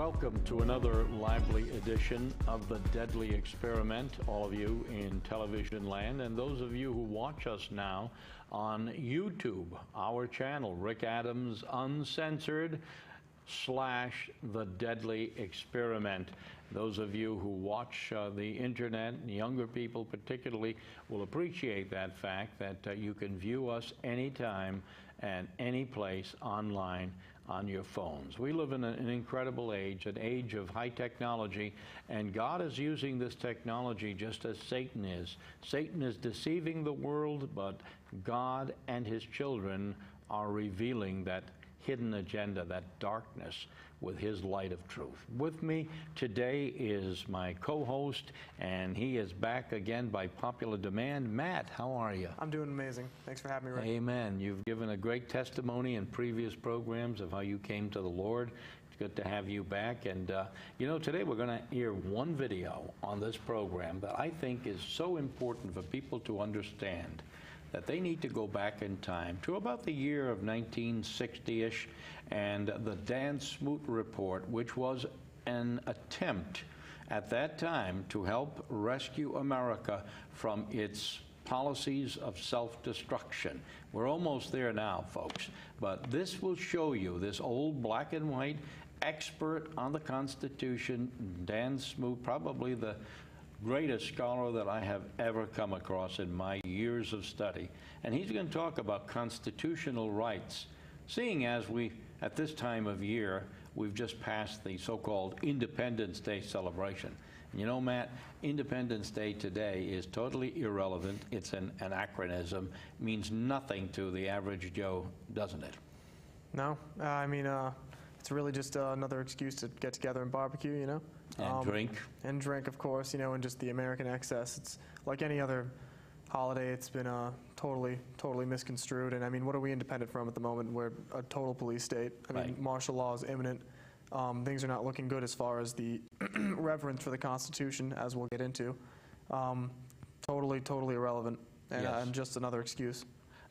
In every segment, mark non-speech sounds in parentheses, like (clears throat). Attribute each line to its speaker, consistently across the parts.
Speaker 1: Welcome to another lively edition of the Deadly Experiment, all of you in television land, and those of you who watch us now on YouTube, our channel, Rick Adams Uncensored slash The Deadly Experiment. Those of you who watch uh, the internet, younger people particularly, will appreciate that fact that uh, you can view us anytime and any place online on your phones. We live in an incredible age, an age of high technology, and God is using this technology just as Satan is. Satan is deceiving the world, but God and his children are revealing that hidden agenda, that darkness, with his light of truth. With me today is my co host, and he is back again by popular demand. Matt, how are you?
Speaker 2: I'm doing amazing. Thanks for having me, Rick.
Speaker 1: Amen. You've given a great testimony in previous programs of how you came to the Lord. It's good to have you back. And, uh, you know, today we're going to hear one video on this program that I think is so important for people to understand that they need to go back in time to about the year of 1960-ish and the Dan Smoot report, which was an attempt at that time to help rescue America from its policies of self-destruction. We're almost there now, folks. But this will show you, this old black and white expert on the Constitution, Dan Smoot, probably the greatest scholar that I have ever come across in my years of study. And he's going to talk about constitutional rights, seeing as we, at this time of year, we've just passed the so-called Independence Day celebration. You know, Matt, Independence Day today is totally irrelevant. It's an anachronism, means nothing to the average Joe, doesn't it?
Speaker 2: No, uh, I mean, uh, it's really just uh, another excuse to get together and barbecue, you know?
Speaker 1: And um, drink.
Speaker 2: And drink, of course, you know, and just the American excess. It's like any other holiday, it's been uh, totally, totally misconstrued. And I mean, what are we independent from at the moment? We're a total police state. I mean, right. martial law is imminent. Um, things are not looking good as far as the (clears throat) reverence for the Constitution, as we'll get into. Um, totally, totally irrelevant, and, yes. uh, and just another excuse.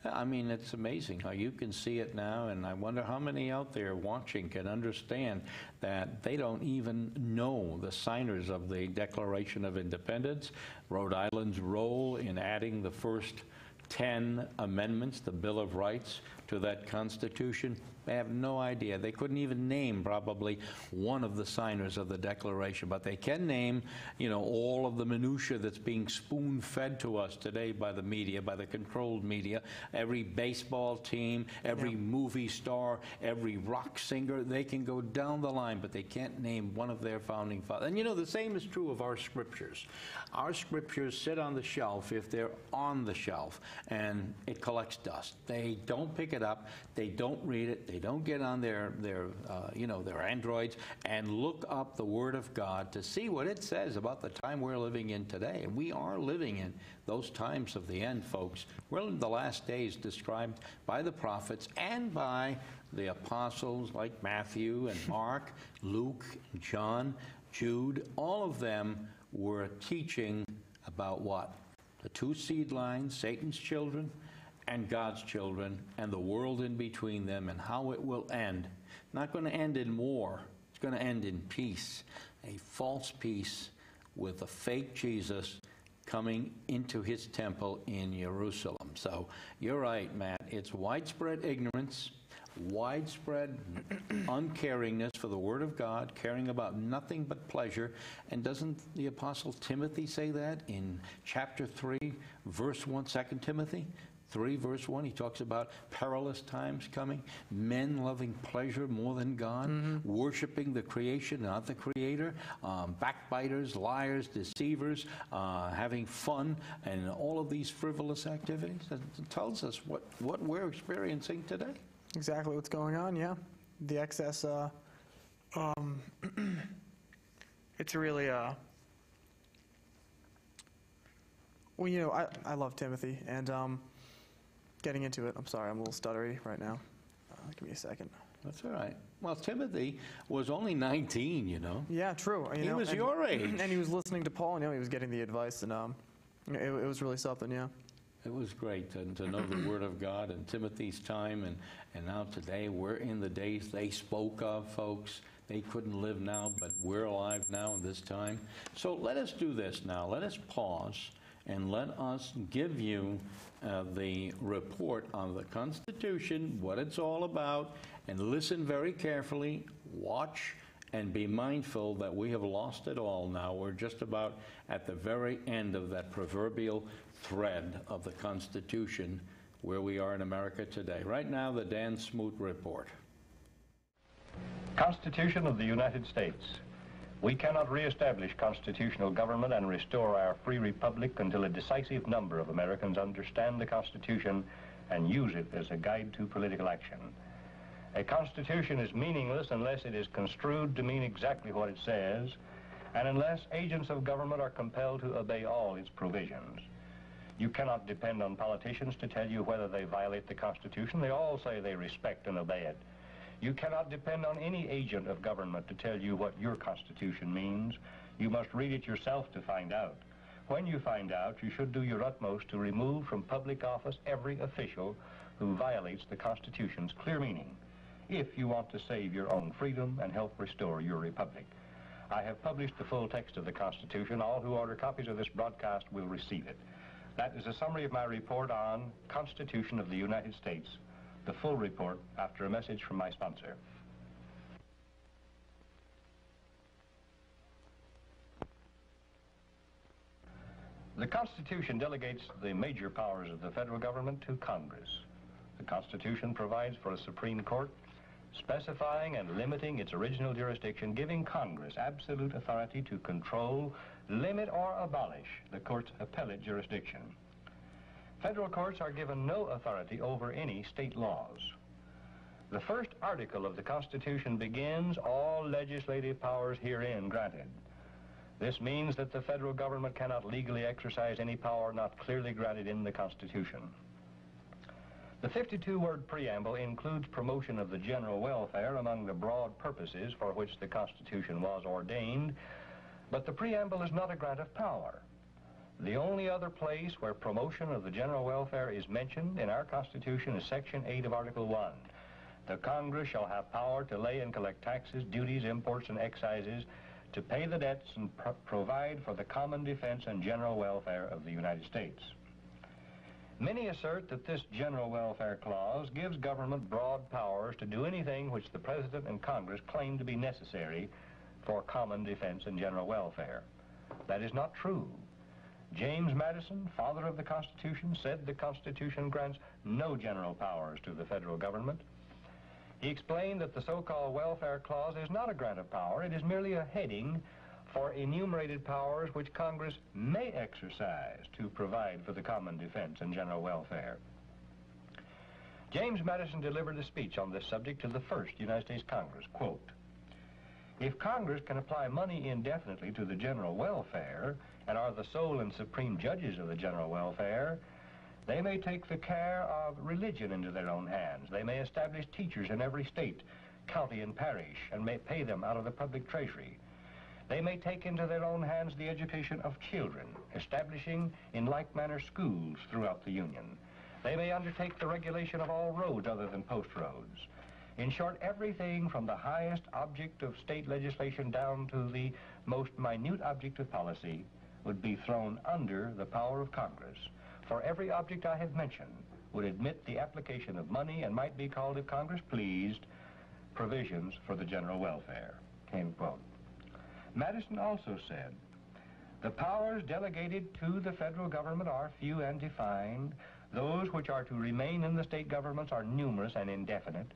Speaker 1: I mean, it's amazing how you can see it now, and I wonder how many out there watching can understand that they don't even know the signers of the Declaration of Independence, Rhode Island's role in adding the first 10 amendments, the Bill of Rights, to that Constitution. They have no idea. They couldn't even name probably one of the signers of the Declaration, but they can name, you know, all of the minutia that's being spoon-fed to us today by the media, by the controlled media. Every baseball team, every yeah. movie star, every rock singer, they can go down the line, but they can't name one of their founding fathers. And you know, the same is true of our scriptures. Our scriptures sit on the shelf if they're on the shelf, and it collects dust. They don't pick it up. They don't read it. They don't get on their, their uh, you know, their Androids and look up the Word of God to see what it says about the time we're living in today. And we are living in those times of the end, folks. We're in the last days described by the prophets and by the apostles like Matthew and (laughs) Mark, Luke, John, Jude. All of them were teaching about what? The two seed lines, Satan's children, and God's children and the world in between them and how it will end. Not going to end in war, it's going to end in peace. A false peace with a fake Jesus coming into his temple in Jerusalem. So you're right, Matt. It's widespread ignorance, widespread (clears throat) uncaringness for the Word of God, caring about nothing but pleasure. And doesn't the Apostle Timothy say that in chapter 3, verse 1, 2 Timothy? 3, verse 1, he talks about perilous times coming, men loving pleasure more than God, mm-hmm. worshiping the creation, not the creator, um, backbiters, liars, deceivers, uh, having fun, and all of these frivolous activities. It tells us what, what we're experiencing today.
Speaker 2: Exactly what's going on, yeah. The excess, uh, um, (clears throat) it's really, uh, well, you know, I, I love Timothy, and um, getting into it. I'm sorry, I'm a little stuttery right now. Uh, give me a second.
Speaker 1: That's all right. Well, Timothy was only 19, you know.
Speaker 2: Yeah, true. You
Speaker 1: he
Speaker 2: know,
Speaker 1: was
Speaker 2: and,
Speaker 1: your age. (clears throat)
Speaker 2: And he was listening to Paul, and you know, he was getting the advice, and um, it, it was really something, yeah.
Speaker 1: It was great to, to know the Word of God in Timothy's time, and, and now today we're in the days they spoke of, folks. they couldn't live now, but we're alive now in this time. So let us do this now. Let us pause and let us give you uh, the report on the Constitution, what it's all about, and listen very carefully, watch, and be mindful that we have lost it all now. We're just about at the very end of that proverbial thread of the Constitution where we are in America today. Right now, the Dan Smoot Report.
Speaker 3: Constitution of the United States. We cannot reestablish constitutional government and restore our free republic until a decisive number of Americans understand the Constitution and use it as a guide to political action. A constitution is meaningless unless it is construed to mean exactly what it says, and unless agents of government are compelled to obey all its provisions. You cannot depend on politicians to tell you whether they violate the Constitution. They all say they respect and obey it. You cannot depend on any agent of government to tell you what your Constitution means. You must read it yourself to find out. When you find out, you should do your utmost to remove from public office every official who violates the Constitution's clear meaning, if you want to save your own freedom and help restore your republic. I have published the full text of the Constitution. All who order copies of this broadcast will receive it. That is a summary of my report on Constitution of the United States, the full report after a message from my sponsor. The Constitution delegates the major powers of the federal government to Congress. The Constitution provides for a Supreme Court, specifying and limiting its original jurisdiction, giving Congress absolute authority to control, limit, or abolish the court's appellate jurisdiction. Federal courts are given no authority over any state laws. The first article of the Constitution begins, all legislative powers herein granted. This means that the federal government cannot legally exercise any power not clearly granted in the Constitution. The 52-word preamble includes promotion of the general welfare among the broad purposes for which the Constitution was ordained, but the preamble is not a grant of power. The only other place where promotion of the general welfare is mentioned in our Constitution is Section 8 of Article 1. The Congress shall have power to lay and collect taxes, duties, imports, and excises, to pay the debts and pro provide for the common defense and general welfare of the United States. Many assert that this general welfare clause gives government broad powers to do anything which the President and Congress claim to be necessary for common defense and general welfare. That is not true. James Madison, father of the Constitution, said the Constitution grants no general powers to the federal government. He explained that the so-called welfare clause is not a grant of power, it is merely a heading for enumerated powers which Congress may exercise to provide for the common defense and general welfare. James Madison delivered a speech on this subject to the first United States Congress, quote, if Congress can apply money indefinitely to the general welfare and are the sole and supreme judges of the general welfare, they may take the care of religion into their own hands. They may establish teachers in every state, county, and parish, and may pay them out of the public treasury. They may take into their own hands the education of children, establishing in like manner schools throughout the Union. They may undertake the regulation of all roads other than post roads. In short, everything from the highest object of state legislation down to the most minute object of policy would be thrown under the power of Congress. For every object I have mentioned would admit the application of money and might be called, if Congress pleased, provisions for the general welfare. End quote. Madison also said, the powers delegated to the federal government are few and defined. Those which are to remain in the state governments are numerous and indefinite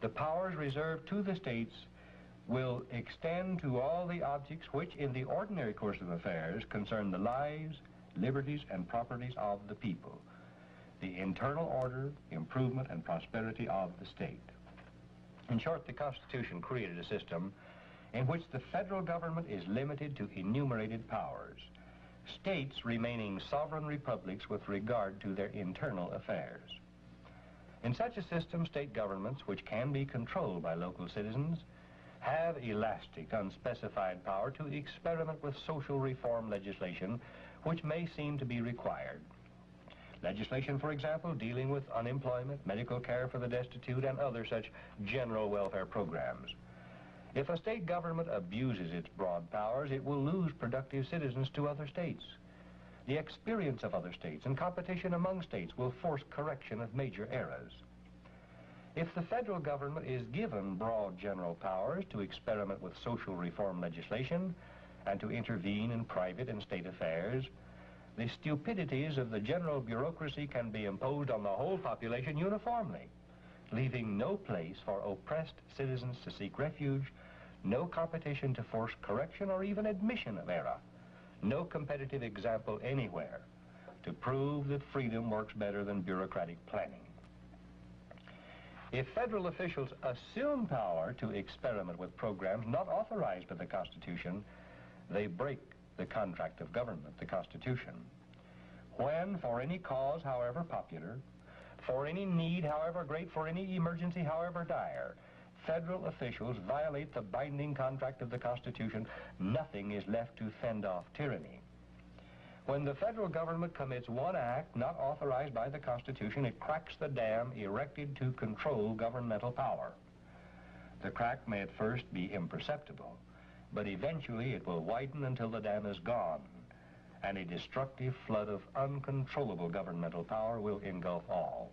Speaker 3: the powers reserved to the states will extend to all the objects which in the ordinary course of affairs concern the lives, liberties, and properties of the people, the internal order, improvement, and prosperity of the state. In short, the Constitution created a system in which the federal government is limited to enumerated powers, states remaining sovereign republics with regard to their internal affairs. In such a system, state governments, which can be controlled by local citizens, have elastic, unspecified power to experiment with social reform legislation which may seem to be required. Legislation, for example, dealing with unemployment, medical care for the destitute, and other such general welfare programs. If a state government abuses its broad powers, it will lose productive citizens to other states. The experience of other states and competition among states will force correction of major errors. If the federal government is given broad general powers to experiment with social reform legislation and to intervene in private and state affairs, the stupidities of the general bureaucracy can be imposed on the whole population uniformly, leaving no place for oppressed citizens to seek refuge, no competition to force correction or even admission of error, no competitive example anywhere to prove that freedom works better than bureaucratic planning. If federal officials assume power to experiment with programs not authorized by the Constitution, they break the contract of government, the Constitution. When, for any cause, however popular, for any need, however great, for any emergency, however dire, federal officials violate the binding contract of the Constitution, nothing is left to fend off tyranny. When the federal government commits one act not authorized by the Constitution, it cracks the dam erected to control governmental power. The crack may at first be imperceptible, but eventually it will widen until the dam is gone, and a destructive flood of uncontrollable governmental power will engulf all.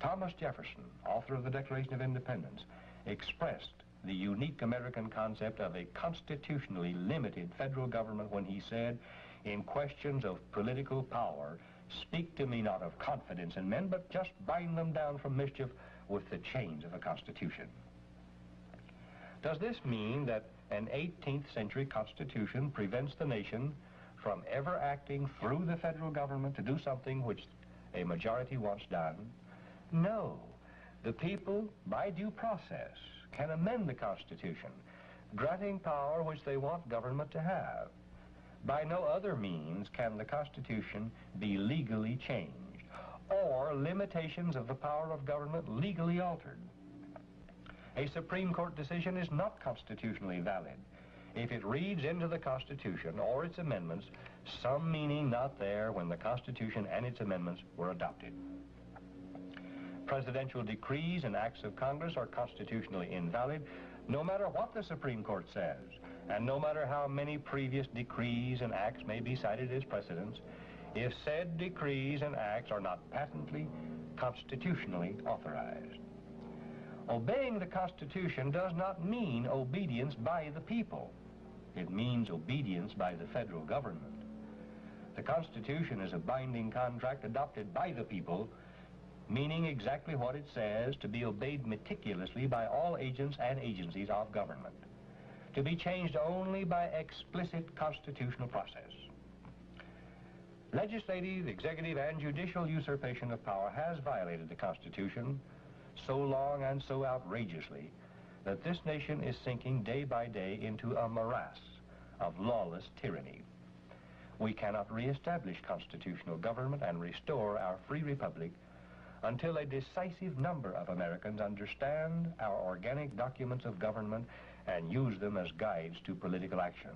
Speaker 3: Thomas Jefferson, author of the Declaration of Independence, expressed the unique American concept of a constitutionally limited federal government when he said, in questions of political power, speak to me not of confidence in men, but just bind them down from mischief with the chains of a constitution. Does this mean that an 18th century constitution prevents the nation from ever acting through the federal government to do something which a majority wants done? No. The people, by due process, can amend the Constitution, granting power which they want government to have. By no other means can the Constitution be legally changed or limitations of the power of government legally altered. A Supreme Court decision is not constitutionally valid if it reads into the Constitution or its amendments some meaning not there when the Constitution and its amendments were adopted. Presidential decrees and acts of Congress are constitutionally invalid no matter what the Supreme Court says, and no matter how many previous decrees and acts may be cited as precedents, if said decrees and acts are not patently, constitutionally authorized. Obeying the Constitution does not mean obedience by the people. It means obedience by the federal government. The Constitution is a binding contract adopted by the people meaning exactly what it says, to be obeyed meticulously by all agents and agencies of government, to be changed only by explicit constitutional process. Legislative, executive, and judicial usurpation of power has violated the Constitution so long and so outrageously that this nation is sinking day by day into a morass of lawless tyranny. We cannot reestablish constitutional government and restore our free republic until a decisive number of Americans understand our organic documents of government and use them as guides to political action.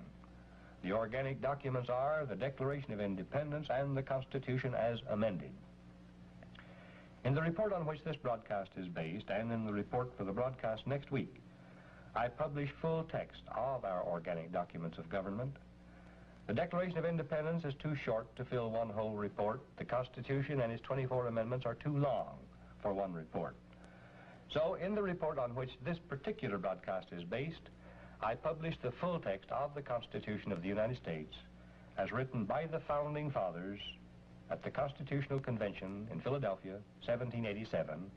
Speaker 3: The organic documents are the Declaration of Independence and the Constitution as amended. In the report on which this broadcast is based and in the report for the broadcast next week, I publish full text of our organic documents of government the Declaration of Independence is too short to fill one whole report. The Constitution and its 24 amendments are too long for one report. So in the report on which this particular broadcast is based, I published the full text of the Constitution of the United States as written by the Founding Fathers at the Constitutional Convention in Philadelphia, 1787,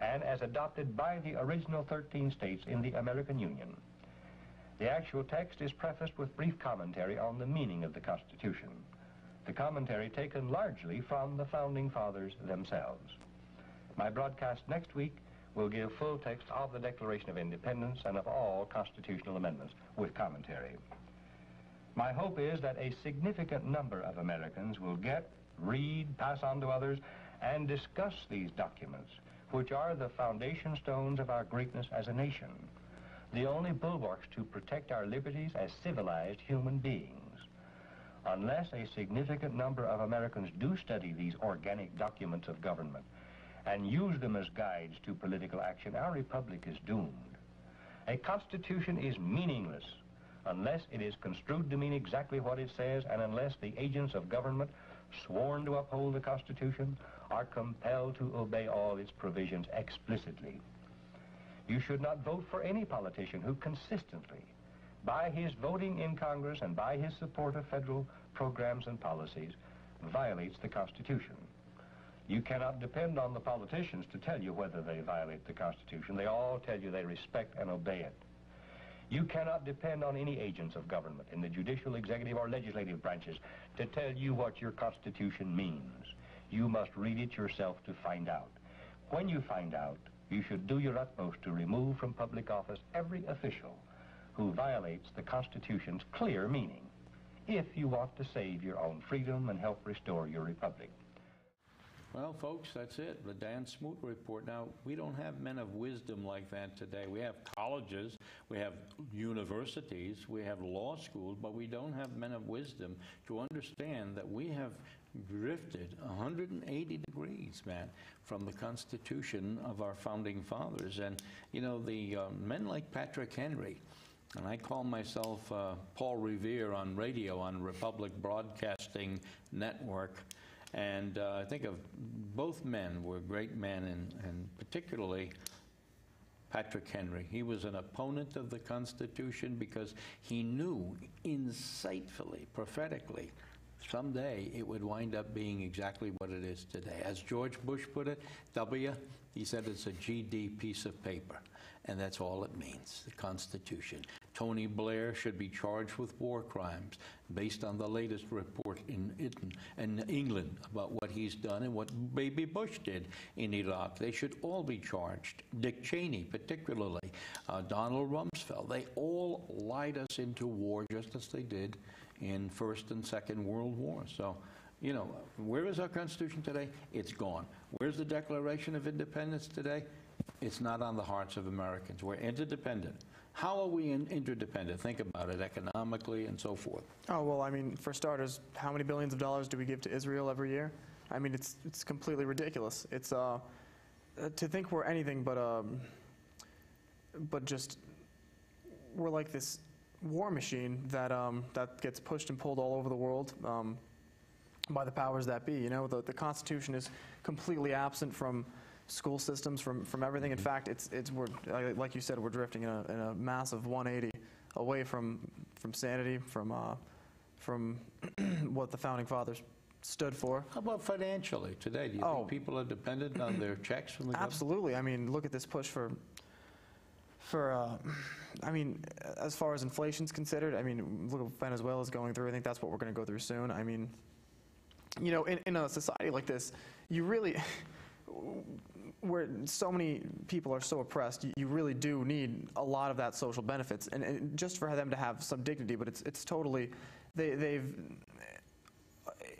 Speaker 3: and as adopted by the original 13 states in the American Union. The actual text is prefaced with brief commentary on the meaning of the Constitution, the commentary taken largely from the Founding Fathers themselves. My broadcast next week will give full text of the Declaration of Independence and of all constitutional amendments with commentary. My hope is that a significant number of Americans will get, read, pass on to others, and discuss these documents, which are the foundation stones of our greatness as a nation the only bulwarks to protect our liberties as civilized human beings. Unless a significant number of Americans do study these organic documents of government and use them as guides to political action, our republic is doomed. A constitution is meaningless unless it is construed to mean exactly what it says and unless the agents of government sworn to uphold the Constitution are compelled to obey all its provisions explicitly. You should not vote for any politician who consistently, by his voting in Congress and by his support of federal programs and policies, violates the Constitution. You cannot depend on the politicians to tell you whether they violate the Constitution. They all tell you they respect and obey it. You cannot depend on any agents of government in the judicial, executive, or legislative branches to tell you what your Constitution means. You must read it yourself to find out. When you find out, you should do your utmost to remove from public office every official who violates the Constitution's clear meaning if you want to save your own freedom and help restore your republic.
Speaker 1: Well, folks, that's it, the Dan Smoot Report. Now, we don't have men of wisdom like that today. We have colleges, we have universities, we have law schools, but we don't have men of wisdom to understand that we have drifted 180 degrees, man, from the Constitution of our founding fathers. And, you know, the uh, men like Patrick Henry, and I call myself uh, Paul Revere on radio on Republic Broadcasting Network. And uh, I think of both men were great men, and, and particularly Patrick Henry. He was an opponent of the Constitution because he knew insightfully, prophetically, someday it would wind up being exactly what it is today. As George Bush put it, W, he said it's a GD piece of paper, and that's all it means, the Constitution. Tony Blair should be charged with war crimes based on the latest report in, Italy, in England about what he's done and what baby Bush did in Iraq. They should all be charged. Dick Cheney, particularly, uh, Donald Rumsfeld, they all lied us into war just as they did in First and Second World War. So, you know, where is our Constitution today? It's gone. Where's the Declaration of Independence today? It's not on the hearts of Americans. We're interdependent. How are we in- interdependent? Think about it economically and so forth.
Speaker 2: Oh, well, I mean, for starters, how many billions of dollars do we give to Israel every year? I mean, it's, it's completely ridiculous. It's, uh, uh, to think we're anything but, um, but just, we're like this war machine that, um, that gets pushed and pulled all over the world um, by the powers that be. You know, the, the Constitution is completely absent from school systems, from, from everything. In fact, it's, it's, we're, like you said, we're drifting in a, in a massive 180 away from, from sanity, from, uh, from (clears throat) what the founding fathers stood for.
Speaker 1: How about financially today? Do you
Speaker 2: Oh.
Speaker 1: think people are dependent on their (clears throat) checks from the government?
Speaker 2: Absolutely. I mean, look at this push for, for, uh, I mean, as far as inflation's considered, I mean, look what Venezuela's going through. I think that's what we're going to go through soon. I mean, you know, in, in a society like this, you really, (laughs) where so many people are so oppressed, you, really do need a lot of that social benefits, and, and just for them to have some dignity. But it's it's totally, they, they've,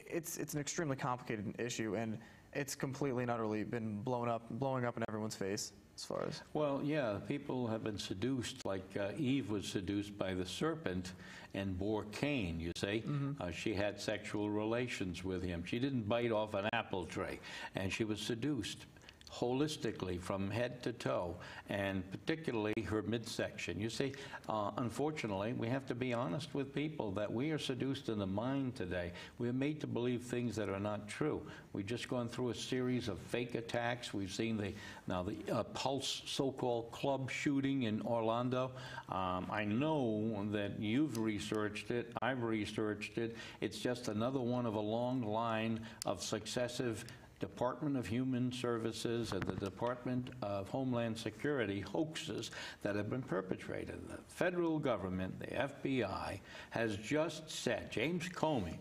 Speaker 2: it's it's an extremely complicated issue, and it's completely and utterly been blown up, blowing up in everyone's face as far as.
Speaker 1: Well, yeah, people have been seduced, like uh, Eve was seduced by the serpent and bore Cain, you see. Uh, she had sexual relations with him. She didn't bite off an apple tree, and she was seduced holistically from head to toe, and particularly her midsection. You see, uh, unfortunately, we have to be honest with people that we are seduced in the mind today. We are made to believe things that are not true. We've just gone through a series of fake attacks. We've seen the now the uh, Pulse so-called club shooting in Orlando. Um, I know that you've researched it. I've researched it. It's just another one of a long line of successive Department of Human Services and the Department of Homeland Security hoaxes that have been perpetrated. The federal government, the FBI, has just said, James Comey,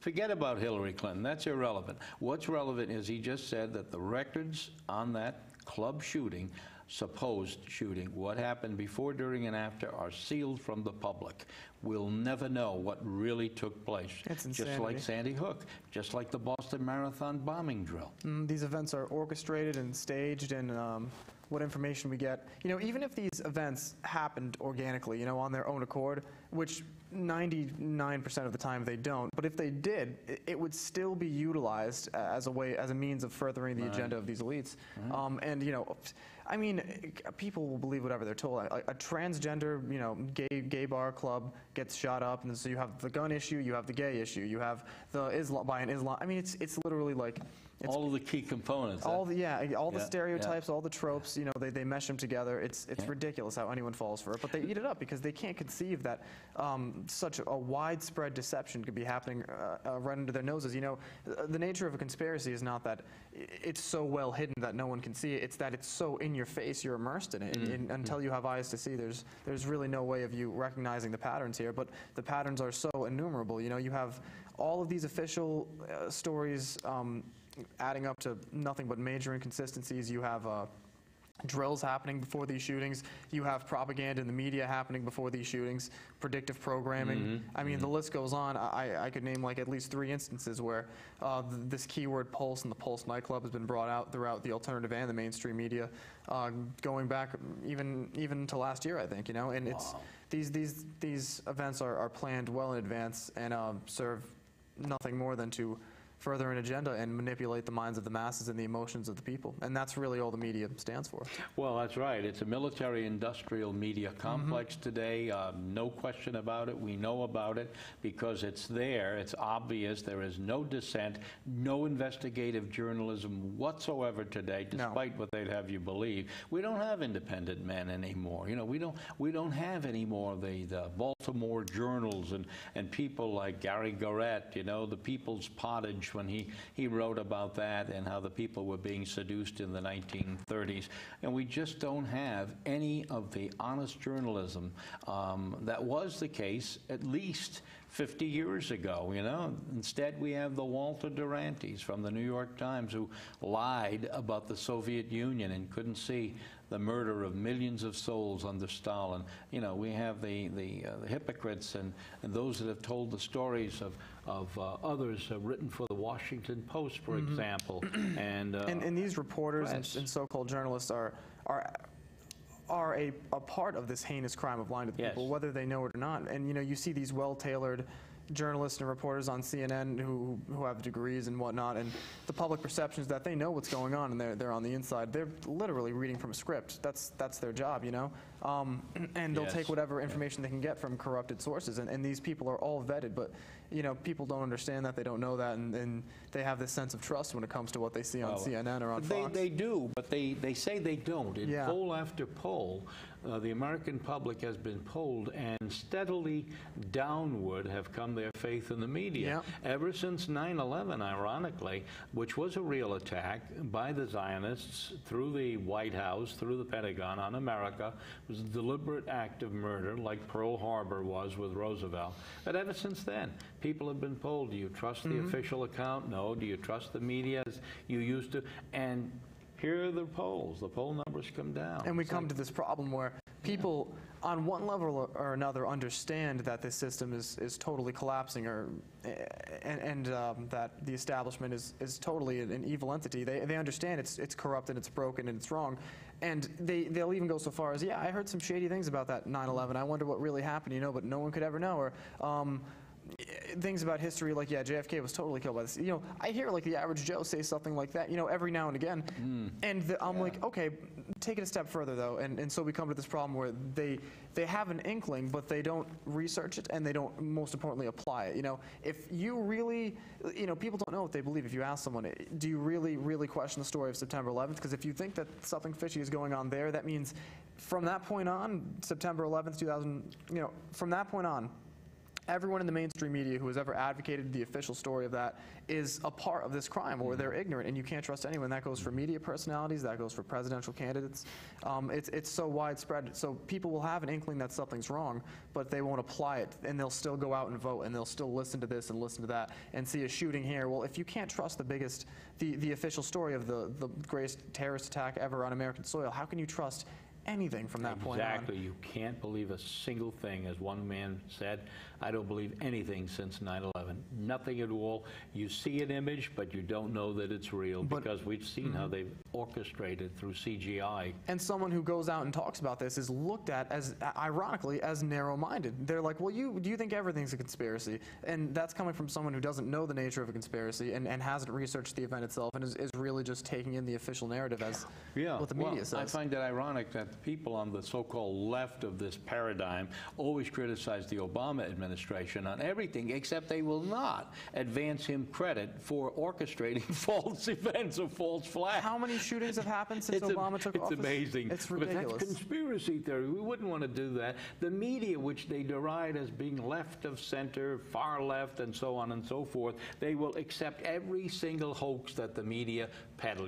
Speaker 1: forget about Hillary Clinton, that's irrelevant. What's relevant is he just said that the records on that club shooting supposed shooting, what happened before, during, and after, are sealed from the public. We'll never know what really took place.
Speaker 2: It's
Speaker 1: Just like. Sandy Hook, just like the Boston Marathon bombing drill.
Speaker 2: Mm, these events are orchestrated and staged, and um, what information we get. You know, even if these events happened organically, you know, on their own accord, which 99% of the time they don't. But if they did, it would still be utilized as a way, as a means of furthering the
Speaker 1: Right.
Speaker 2: agenda of these elites. Um, and you know, I mean, people will believe whatever they're told. A, a transgender, you know, gay gay bar club gets shot up, and so you have the gun issue, you have the gay issue, you have the Islam by an Islam. I mean, it's it's literally like. It's
Speaker 1: All of the key components.
Speaker 2: all the yeah, all the
Speaker 1: Yeah, yeah.
Speaker 2: stereotypes, all the tropes, you know, they, they mesh them together. It's it's
Speaker 1: Yeah.
Speaker 2: ridiculous how anyone falls for it, but they eat it up because they can't conceive that um, such a widespread deception could be happening uh, uh, right under their noses. You know, uh, the nature of a conspiracy is not that it's so well hidden that no one can see it. It's that it's so in your face, you're immersed in it, and, and until you have eyes to see, there's there's really no way of you recognizing the patterns here. But the patterns are so innumerable. You know, you have all of these official uh, stories. Um, adding up to nothing but major inconsistencies. You have uh, drills happening before these shootings. You have propaganda in the media happening before these shootings, predictive programming. I mean, the list goes on. I, I could name like at least three instances where uh, th- this keyword Pulse and the Pulse nightclub has been brought out throughout the alternative and the mainstream media, uh, going back even even to last year, I think. You know, and it's these these these events are, are planned well in advance and um, serve nothing more than to further an agenda and manipulate the minds of the masses and the emotions of the people. And that's really all the media stands for.
Speaker 1: Well, that's right. It's a military-industrial media complex today. Um, no question about it. We know about it because it's there. It's obvious. There is no dissent, no investigative journalism whatsoever today,
Speaker 2: No.
Speaker 1: despite what they'd have you believe. We don't have independent men anymore. You know, we don't. We don't have anymore the, the Baltimore journals and and people like Garet Garrett. You know, the People's Pottage when he he wrote about that and how the people were being seduced in the 1930s. And we just don't have any of the honest journalism um, that was the case at least 50 years ago, you know. Instead, we have the Walter Durantys from the New York Times who lied about the Soviet Union and couldn't see the murder of millions of souls under Stalin. You know, we have the, the, uh, the hypocrites and, and those that have told the stories of, of uh, others written for Washington Post, for example. (clears throat) And, uh,
Speaker 2: And, and these reporters and, and so-called journalists are, are, are a, a part of this heinous crime of lying to the
Speaker 1: Yes.
Speaker 2: people, whether they know it or not. And, you know, you see these well-tailored journalists and reporters on CNN who, who have degrees and whatnot, and the public perception is that they know what's going on and they're, they're on the inside. They're literally reading from a script. That's, that's their job, you know? Um, (clears throat) and they'll
Speaker 1: Yes.
Speaker 2: take whatever information they can get from corrupted sources. And, and these people are all vetted, but, you know, people don't understand that, they don't know that, and, and they have this sense of trust when it comes to what they see on CNN or on
Speaker 1: they,
Speaker 2: Fox.
Speaker 1: They do, but they, they say they don't. In
Speaker 2: Yeah.
Speaker 1: poll after poll, uh, the American public has been polled and steadily downward have come their faith in the media. Ever since 9-11, ironically, which was a real attack by the Zionists through the White House, through the Pentagon on America, it was a deliberate act of murder like Pearl Harbor was with Roosevelt. But ever since then, people have been polled, do you trust
Speaker 2: Mm-hmm.
Speaker 1: the official account? No. Do you trust the media as you used to? And here are the polls. The poll numbers come down.
Speaker 2: And we
Speaker 1: It's
Speaker 2: come
Speaker 1: like-
Speaker 2: to this problem where people, on one level or another, understand that this system is, is totally collapsing, or and, and um, that the establishment is, is totally an, an evil entity. They, they understand it's it's corrupt and it's broken and it's wrong, and they they'll even go so far as, yeah, I heard some shady things about that 9/11. I wonder what really happened, you know, but no one could ever know. Or um, things about history like yeah JFK was totally killed by this. You know I hear like the average Joe say something like that you know every now and again. And the, I'm like okay take it a step further though. And, and so we come to this problem where they they have an inkling but they don't research it and they don't most importantly apply it. You know if you really you know people don't know what they believe. If you ask someone eh, do you really really question the story of September 11th because if you think that something fishy is going on there that means from that point on September 11th 2000 you know from that point on everyone in the mainstream media who has ever advocated the official story of that is a part of this crime or they're ignorant and you can't trust anyone that goes for media personalities that goes for presidential candidates um, it's, it's so widespread so people will have an inkling that something's wrong but they won't apply it and they'll still go out and vote and they'll still listen to this and listen to that and see a shooting here well if you can't trust the biggest the, the official story of the, the greatest terrorist attack ever on american soil how can you trust anything from that point on.
Speaker 1: Exactly. You can't believe a single thing, as one man said. I don't believe anything since 9/11. Nothing at all. You see an image, but you don't know that it's real
Speaker 2: But-
Speaker 1: because we've seen how mm-hmm. they've orchestrated through CGI.
Speaker 2: And someone who goes out and talks about this is looked at as, ironically, as narrow-minded. They're like, well, you, do you think everything's a conspiracy? And that's coming from someone who doesn't know the nature of a conspiracy and, and hasn't researched the event itself and is, is really just taking in the official narrative as what the media
Speaker 1: well,
Speaker 2: says.
Speaker 1: I find it ironic that the people on the so-called left of this paradigm always criticize the Obama administration on everything, except they will not advance him credit for orchestrating (laughs) false events or false flags.
Speaker 2: How many shootings have happened since
Speaker 1: It's a-
Speaker 2: Obama took
Speaker 1: it's
Speaker 2: office?
Speaker 1: amazing.
Speaker 2: It's
Speaker 1: But
Speaker 2: ridiculous.
Speaker 1: that's conspiracy theory. We wouldn't want to do that. The media, which they deride as being left of center, far left, and so on and so forth, they will accept every single hoax that the media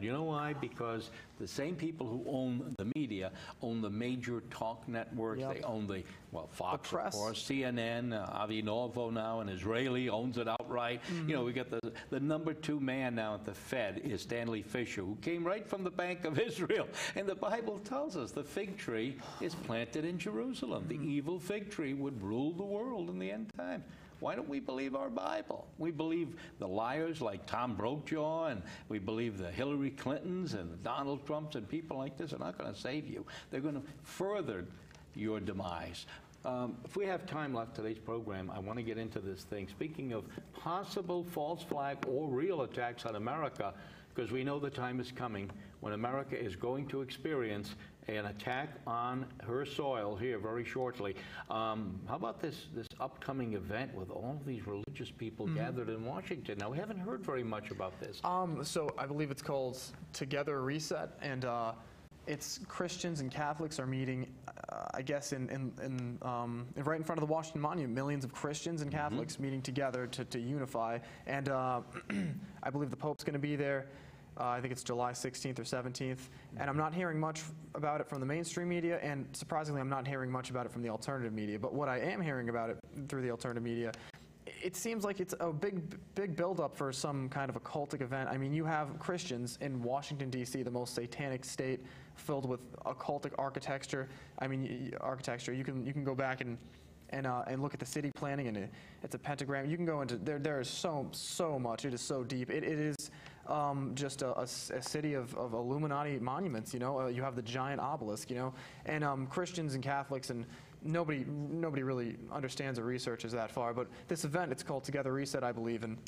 Speaker 1: You know why? Because the same people who own the media own the major talk networks.
Speaker 2: Yep.
Speaker 1: They own the, well, Fox, of course, CNN, uh, Avi Novo now, an Israeli, owns it outright. You know, we got the, the number two man now at the Fed is Stanley Fischer, who came right from the Bank of (laughs) Israel. And the Bible tells us the fig tree is planted in Jerusalem. The evil fig tree would rule the world in the end time. Why don't we believe our Bible? We believe the liars like Tom Brokaw, and we believe the Hillary Clintons and the Donald Trumps and people like this are not going to save you. They're going to further your demise. Um, if we have time left today's program, I want to get into this thing. Speaking of possible false flag or real attacks on America, because we know the time is coming when America is going to experience an attack on her soil here very shortly. Um, how about this, this upcoming event with all of these religious people gathered in Washington? Now, we haven't heard very much about this.
Speaker 2: Um, so I believe it's called Together Reset, and uh, it's Christians and Catholics are meeting, uh, I guess, in, in, in um, right in front of the Washington Monument. Millions of Christians and Catholics meeting together to, to unify, and uh, (clears throat) I believe the Pope's going to be there. Uh, I think it's July 16th or 17th, and I'm not hearing much about it from the mainstream media, and surprisingly, I'm not hearing much about it from the alternative media. But what I am hearing about it through the alternative media it seems like it's a big, big buildup for some kind of a cultic event. I mean, you have Christians in Washington D.C., the most satanic state, filled with occultic architecture. I mean, architecture. You can you can go back and and uh, and look at the city planning, and it, it's a pentagram. You can go into there. There is so so much. It is so deep. It, it is um, just a city of, of Illuminati monuments. You know, uh, you have the giant obelisk. You know, and um, Christians and Catholics and nobody nobody really understands or researches that far. But this event, it's called Together Reset, I believe, and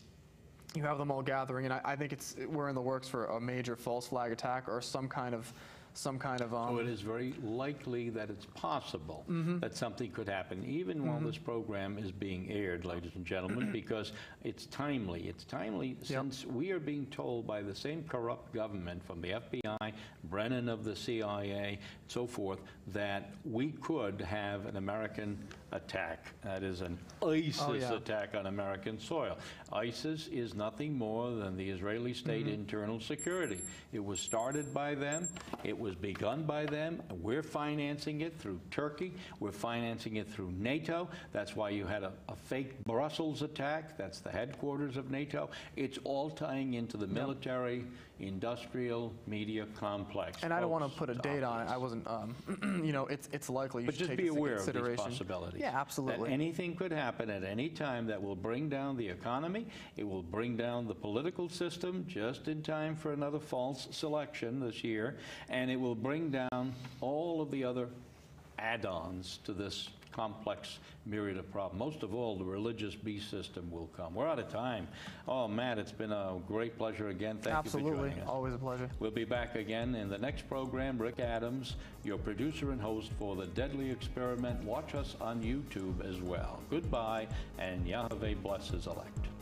Speaker 2: you have them all gathering, and I, I think it's we're in the works for a major false flag attack or some kind of some kind of um,
Speaker 1: So it is very likely that it's possible
Speaker 2: Mm-hmm.
Speaker 1: that something could happen, even while this program is being aired, ladies and gentlemen, (clears throat) because it's timely. It's timely since we are being told by the same corrupt government from the FBI, Brennan of the CIA, and so forth, that we could have an American attack. That is an ISIS
Speaker 2: Oh, yeah.
Speaker 1: attack on American soil. ISIS is nothing more than the Israeli state
Speaker 2: Mm-hmm.
Speaker 1: internal security. It was started by them, it was begun by them, we're financing it through Turkey, we're financing it through NATO. That's why you had a, a fake Brussels attack, that's the headquarters of NATO. It's all tying into the military, industrial, media complex.
Speaker 2: and I don't want to put a date on it. I wasn't, um, (clears throat) you know, it's it's likely. You
Speaker 1: But
Speaker 2: should
Speaker 1: just
Speaker 2: take
Speaker 1: be aware of these
Speaker 2: consideration.
Speaker 1: possibilities.
Speaker 2: Yeah, absolutely.
Speaker 1: That anything could happen at any time that will bring down the economy, it will bring down the political system just in time for another false selection this year, and it will bring down all of the other add-ons to this complex myriad of problems. Most of all, the religious beast system will come. We're out of time. Oh, Matt, it's been a great pleasure again. Thank you for joining us.
Speaker 2: always a pleasure.
Speaker 1: We'll be back again in the next program. Rick Adams, your producer and host for The Deadly Experiment. Watch us on YouTube as well. Goodbye, and Yahweh blesses elect.